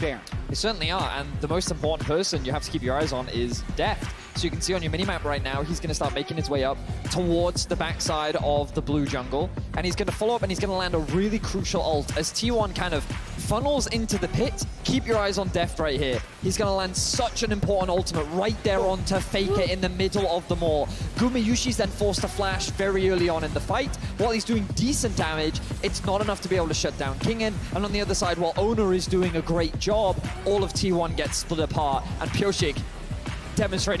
Baron. They certainly are, and the most important person you have to keep your eyes on is Deft. So you can see on your minimap right now, he's going to start making his way up towards the backside of the blue jungle, and he's going to follow up and he's going to land a really crucial ult as T1 kind of funnels into the pit. Keep your eyes on Deft right here. He's going to land such an important ultimate right there on to Faker in the middle of the mall. Gumayushi's then forced to flash very early on in the fight. While he's doing decent damage, it's not enough to be able to shut down Kingen. And on the other side, while Oner is doing a great job, all of T1 gets split apart, and Pyosik demonstrating